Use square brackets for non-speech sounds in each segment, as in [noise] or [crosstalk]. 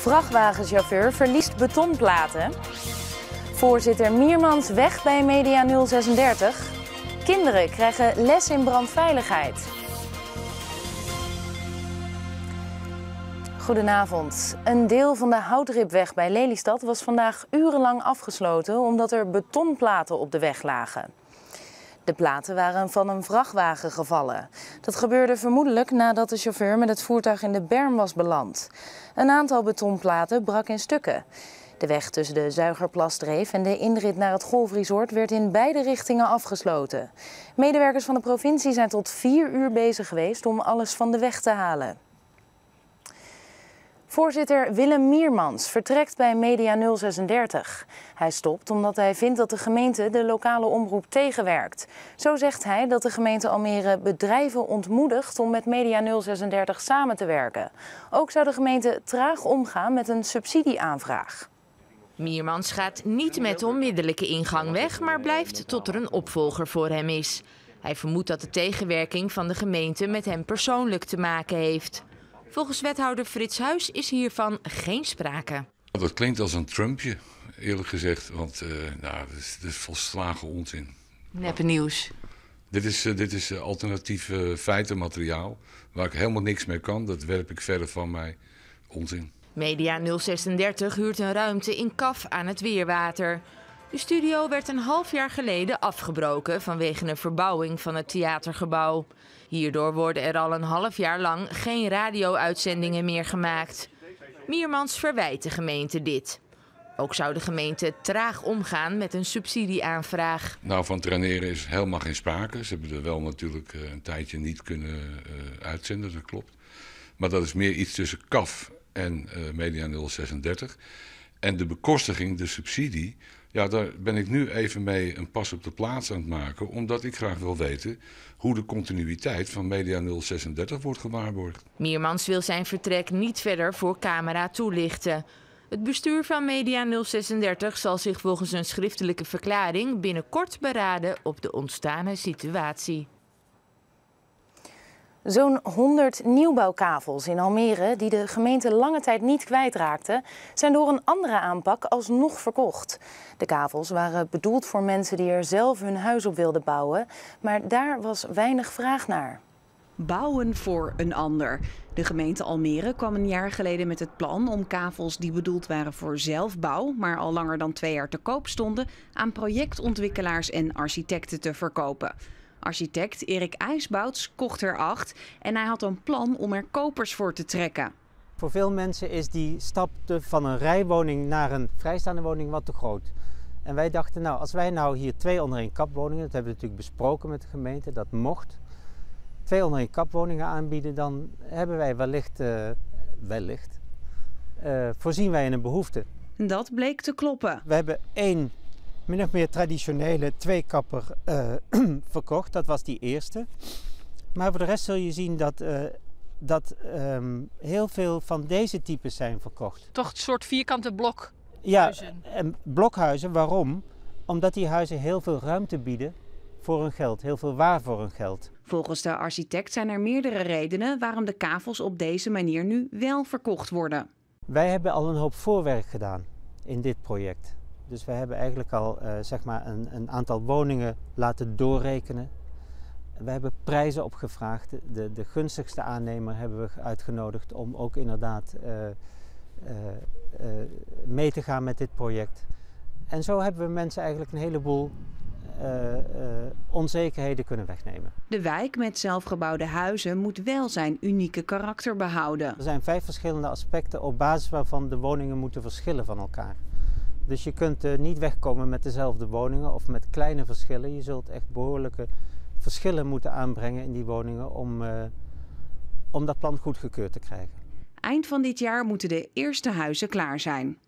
Vrachtwagenchauffeur verliest betonplaten. Voorzitter Miermans weg bij Media 036. Kinderen krijgen les in brandveiligheid. Goedenavond. Een deel van de houtripweg bij Lelystad was vandaag urenlang afgesloten omdat er betonplaten op de weg lagen. De platen waren van een vrachtwagen gevallen. Dat gebeurde vermoedelijk nadat de chauffeur met het voertuig in de berm was beland. Een aantal betonplaten brak in stukken. De weg tussen de Zuigerplasdreef en de inrit naar het golfresort werd in beide richtingen afgesloten. Medewerkers van de provincie zijn tot vier uur bezig geweest om alles van de weg te halen. Voorzitter Willem Miermans vertrekt bij Media 036. Hij stopt omdat hij vindt dat de gemeente de lokale omroep tegenwerkt. Zo zegt hij dat de gemeente Almere bedrijven ontmoedigt om met Media 036 samen te werken. Ook zou de gemeente traag omgaan met een subsidieaanvraag. Miermans gaat niet met onmiddellijke ingang weg, maar blijft tot er een opvolger voor hem is. Hij vermoedt dat de tegenwerking van de gemeente met hem persoonlijk te maken heeft. Volgens wethouder Frits Huis is hiervan geen sprake. Dat klinkt als een Trumpje, eerlijk gezegd. Want uh, nou, dat is, dat is volslagen onzin. Neppe nieuws. Dit is, uh, dit is uh, alternatief feitenmateriaal waar ik helemaal niks mee kan. Dat werp ik verder van mij. Onzin. Media 036 huurt een ruimte in Kaf aan het Weerwater. De studio werd een half jaar geleden afgebroken vanwege een verbouwing van het theatergebouw. Hierdoor worden er al een half jaar lang geen radio-uitzendingen meer gemaakt. Miermans verwijt de gemeente dit. Ook zou de gemeente traag omgaan met een subsidieaanvraag. Nou, van traineren is helemaal geen sprake. Ze hebben er wel natuurlijk een tijdje niet kunnen uh, uitzenden, dat klopt. Maar dat is meer iets tussen KAF en uh, Media 036. En de bekostiging, de subsidie, ja, daar ben ik nu even mee een pas op de plaats aan het maken. Omdat ik graag wil weten hoe de continuïteit van Media 036 wordt gewaarborgd. Miermans wil zijn vertrek niet verder voor camera toelichten. Het bestuur van Media 036 zal zich volgens een schriftelijke verklaring binnenkort beraden op de ontstane situatie. Zo'n 100 nieuwbouwkavels in Almere, die de gemeente lange tijd niet kwijtraakte, zijn door een andere aanpak alsnog verkocht. De kavels waren bedoeld voor mensen die er zelf hun huis op wilden bouwen, maar daar was weinig vraag naar. Bouwen voor een ander. De gemeente Almere kwam een jaar geleden met het plan om kavels die bedoeld waren voor zelfbouw, maar al langer dan twee jaar te koop stonden, aan projectontwikkelaars en architecten te verkopen. Architect Erik IJsbouts kocht er acht en hij had een plan om er kopers voor te trekken. Voor veel mensen is die stap van een rijwoning naar een vrijstaande woning wat te groot. En wij dachten, nou, als wij nou hier twee onder één kapwoningen, dat hebben we natuurlijk besproken met de gemeente, dat mocht, twee onder één kapwoningen aanbieden, dan hebben wij wellicht, uh, wellicht, uh, voorzien wij in een behoefte. Dat bleek te kloppen. We hebben één min of meer traditionele tweekapper uh, [clears throat] verkocht. Dat was die eerste. Maar voor de rest zul je zien dat, uh, dat um, heel veel van deze types zijn verkocht. Toch een soort vierkante blokhuizen? Ja, en blokhuizen. Waarom? Omdat die huizen heel veel ruimte bieden voor hun geld, heel veel waar voor hun geld. Volgens de architect zijn er meerdere redenen waarom de kavels op deze manier nu wel verkocht worden. Wij hebben al een hoop voorwerk gedaan in dit project. Dus we hebben eigenlijk al uh, zeg maar een, een, aantal woningen laten doorrekenen. We hebben prijzen opgevraagd. De, de gunstigste aannemer hebben we uitgenodigd om ook inderdaad uh, uh, mee te gaan met dit project. En zo hebben we mensen eigenlijk een heleboel onzekerheden kunnen wegnemen. De wijk met zelfgebouwde huizen moet wel zijn unieke karakter behouden. Er zijn vijf verschillende aspecten op basis waarvan de woningen moeten verschillen van elkaar. Dus je kunt uh, niet wegkomen met dezelfde woningen of met kleine verschillen. Je zult echt behoorlijke verschillen moeten aanbrengen in die woningen om, uh, om dat plan goedgekeurd te krijgen. Eind van dit jaar moeten de eerste huizen klaar zijn.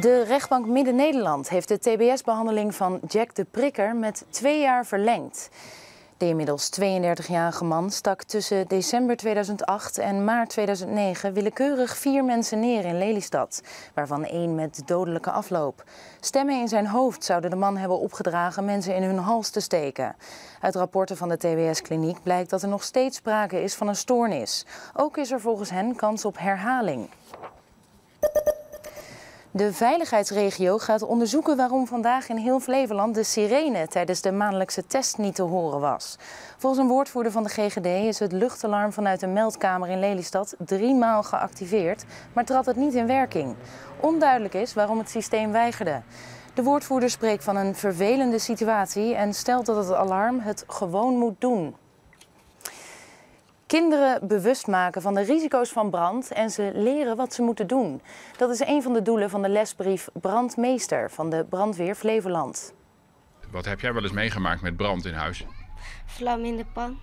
De rechtbank Midden-Nederland heeft de TBS-behandeling van Jack de Prikker met twee jaar verlengd. De De inmiddels 32-jarige man stak tussen december 2008 en maart 2009 willekeurig vier mensen neer in Lelystad, waarvan één met dodelijke afloop. Stemmen in zijn hoofd zouden de man hebben opgedragen mensen in hun hals te steken. Uit rapporten van de TBS-kliniek blijkt dat er nog steeds sprake is van een stoornis. Ook is er volgens hen kans op herhaling. De veiligheidsregio gaat onderzoeken waarom vandaag in heel Flevoland de sirene tijdens de maandelijkse test niet te horen was. Volgens een woordvoerder van de GGD is het luchtalarm vanuit de meldkamer in Lelystad drie maal geactiveerd, maar trad het niet in werking. Onduidelijk is waarom het systeem weigerde. De woordvoerder spreekt van een vervelende situatie en stelt dat het alarm het gewoon moet doen. Kinderen bewust maken van de risico's van brand en ze leren wat ze moeten doen. Dat is een van de doelen van de lesbrief Brandmeester van de Brandweer Flevoland. Wat heb jij wel eens meegemaakt met brand in huis? Vlam in de pan.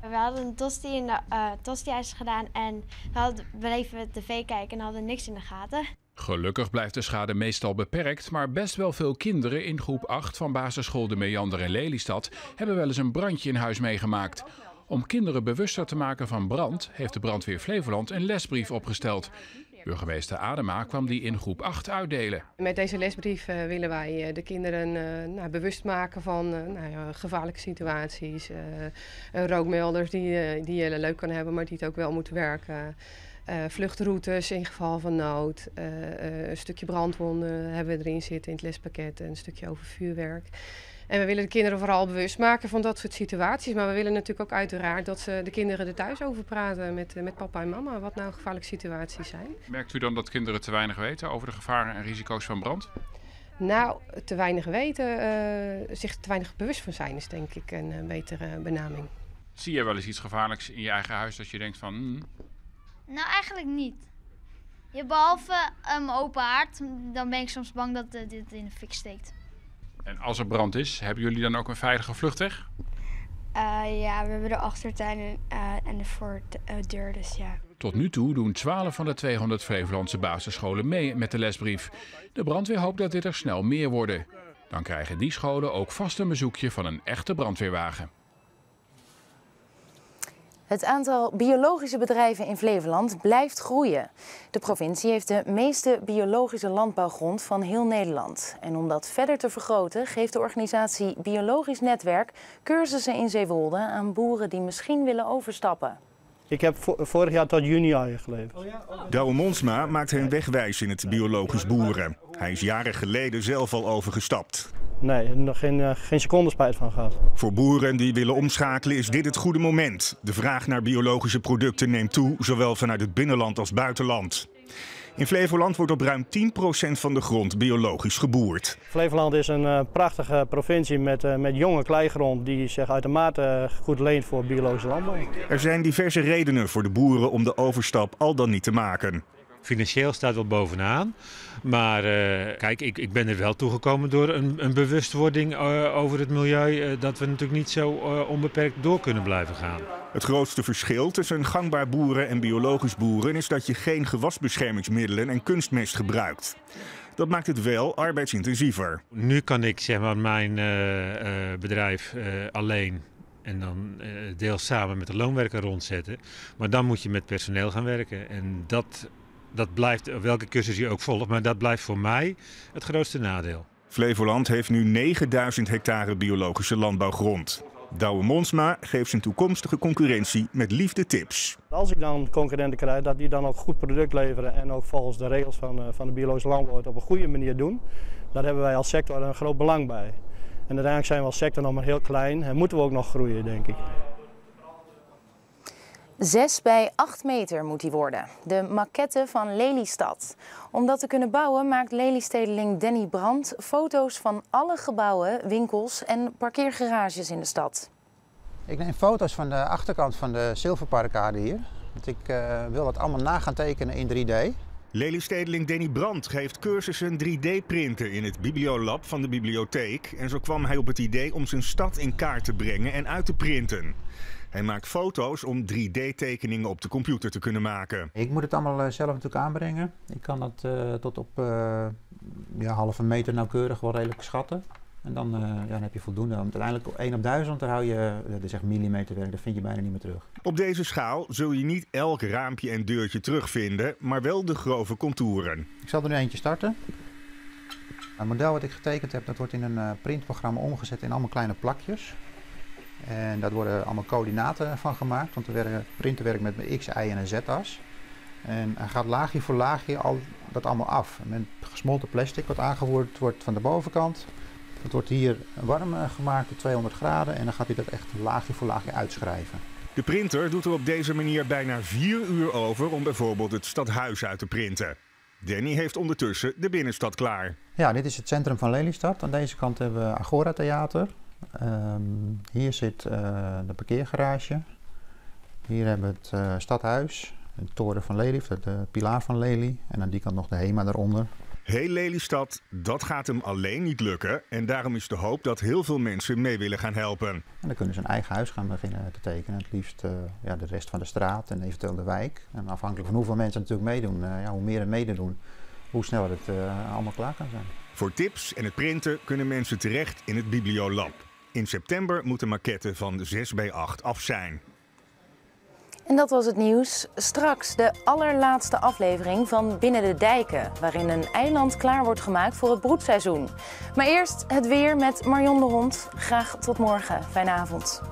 We hadden een tosti in de uh, tostiijs gedaan en we hadden, bleven tv kijken en hadden niks in de gaten. Gelukkig blijft de schade meestal beperkt, maar best wel veel kinderen in groep 8 van basisschool De Meander in Lelystad hebben wel eens een brandje in huis meegemaakt. Om kinderen bewuster te maken van brand heeft de brandweer Flevoland een lesbrief opgesteld. Burgemeester Adema kwam die in groep 8 uitdelen. Met deze lesbrief uh, willen wij uh, de kinderen uh, nou, bewust maken van nou gevaarlijke situaties. rookmelders die, die je leuk kan hebben, maar die het ook wel moeten werken. Vluchtroutes in geval van nood. een stukje brandwonden hebben we erin zitten in het lespakket. Een stukje over vuurwerk. En we willen de kinderen vooral bewust maken van dat soort situaties. Maar we willen natuurlijk ook uiteraard dat ze de kinderen er thuis over praten met, met papa en mama. Wat nou gevaarlijke situaties zijn. Merkt u dan dat kinderen te weinig weten over de gevaren en risico's van brand? Nou, te weinig weten, uh, zich te weinig bewust van zijn is denk ik een, een betere benaming. Zie je wel eens iets gevaarlijks in je eigen huis dat je denkt van... Hmm. Nou, eigenlijk niet. Ja, behalve een um, open haard, dan ben ik soms bang dat uh, dit in de fik steekt. En als er brand is, hebben jullie dan ook een veilige vluchtweg? Uh, ja, we hebben de achtertuin en, uh, en de voordeur, dus ja. Tot nu toe doen 12 van de 200 Flevolandse basisscholen mee met de lesbrief. De brandweer hoopt dat dit er snel meer worden. Dan krijgen die scholen ook vast een bezoekje van een echte brandweerwagen. Het aantal biologische bedrijven in Flevoland blijft groeien. De provincie heeft de meeste biologische landbouwgrond van heel Nederland. En om dat verder te vergroten geeft de organisatie Biologisch Netwerk cursussen in Zeewolde aan boeren die misschien willen overstappen. Ik heb vorig jaar tot juni al geleverd. Douwe Monsma maakt hen wegwijs in het biologisch boeren. Hij is jaren geleden zelf al overgestapt. Nee, nog geen, uh, geen seconde spijt van gehad. Voor boeren die willen omschakelen is dit het goede moment. De vraag naar biologische producten neemt toe, zowel vanuit het binnenland als buitenland. In Flevoland wordt op ruim 10% van de grond biologisch geboerd. Flevoland is een uh, prachtige provincie met, uh, met jonge kleigrond die zich uitermate goed leent voor biologische landbouw. Er zijn diverse redenen voor de boeren om de overstap al dan niet te maken. Financieel staat wel bovenaan. Maar uh, kijk, ik, ik ben er wel toegekomen door een, een bewustwording uh, over het milieu. Uh, dat we natuurlijk niet zo onbeperkt door kunnen blijven gaan. Het grootste verschil tussen gangbaar boeren en biologisch boeren is dat je geen gewasbeschermingsmiddelen en kunstmest gebruikt. Dat maakt het wel arbeidsintensiever. Nu kan ik zeg maar, mijn bedrijf alleen en dan deels samen met de loonwerker rondzetten. Maar dan moet je met personeel gaan werken. En dat dat blijft, welke cursus je ook volgt, maar dat blijft voor mij het grootste nadeel. Flevoland heeft nu 9000 hectare biologische landbouwgrond. Douwe Monsma geeft zijn toekomstige concurrentie met liefde tips. Als ik dan concurrenten krijg, dat die dan ook goed product leveren en ook volgens de regels van, eh, van de biologische landbouw het op een goede manier doen, daar hebben wij als sector een groot belang bij. En uiteindelijk zijn we als sector nog maar heel klein en moeten we ook nog groeien, denk ik. 6 bij 8 meter moet die worden. De maquette van Lelystad. Om dat te kunnen bouwen maakt Lelystedeling Danny Brandt foto's van alle gebouwen, winkels en parkeergarages in de stad. Ik neem foto's van de achterkant van de Zilverparkade hier. Want ik uh, wil het allemaal na gaan tekenen in 3D. Lelystedeling Danny Brandt geeft cursussen 3D-printen in het Bibliolab van de bibliotheek. En zo kwam hij op het idee om zijn stad in kaart te brengen en uit te printen. Hij maakt foto's om 3D-tekeningen op de computer te kunnen maken. Ik moet het allemaal eh, zelf natuurlijk aanbrengen. Ik kan dat uh, tot op uh, ja, halve meter nauwkeurig wel redelijk schatten. En dan, ja, dan heb je voldoende. Want uiteindelijk 1 op 1000, daar hou je, dat is echt millimeterwerk, dat vind je bijna niet meer terug. Op deze schaal zul je niet elk raampje en deurtje terugvinden, maar wel de grove contouren. Ik zal er nu eentje starten. Het model wat ik getekend heb, dat wordt in een printprogramma omgezet in allemaal kleine plakjes. En daar worden allemaal coördinaten van gemaakt, want de printer werkt met een X, Y en een Z-as. En hij gaat laagje voor laagje al, dat allemaal af. Met gesmolten plastic wat aangevoerd wordt van de bovenkant. Dat wordt hier warm eh, gemaakt op 200 graden en dan gaat hij dat echt laagje voor laagje uitschrijven. De printer doet er op deze manier bijna vier uur over om bijvoorbeeld het stadhuis uit te printen. Danny heeft ondertussen de binnenstad klaar. Ja, dit is het centrum van Lelystad. Aan deze kant hebben we Agora Theater. Ehm, hier zit uh, de parkeergarage. Hier hebben we het uh, stadhuis, de toren van Lely, de pilaar van Lely. En aan die kant nog de HEMA daaronder. Heel Lelystad, dat gaat hem alleen niet lukken. En daarom is de hoop dat heel veel mensen mee willen gaan helpen. En dan kunnen ze een eigen huis gaan beginnen te tekenen. Het liefst uh, ja, de rest van de straat en eventueel de wijk. En afhankelijk van hoeveel mensen natuurlijk meedoen, ja, hoe meer er meedoen, hoe sneller het allemaal klaar kan zijn. Voor tips en het printen kunnen mensen terecht in het Bibliolab. In september moet de van 6 bij 8 af zijn. En dat was het nieuws. Straks de allerlaatste aflevering van Binnen de Dijken, waarin een eiland klaar wordt gemaakt voor het broedseizoen. Maar eerst het weer met Marion de Hond. Graag tot morgen. Fijne avond.